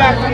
back.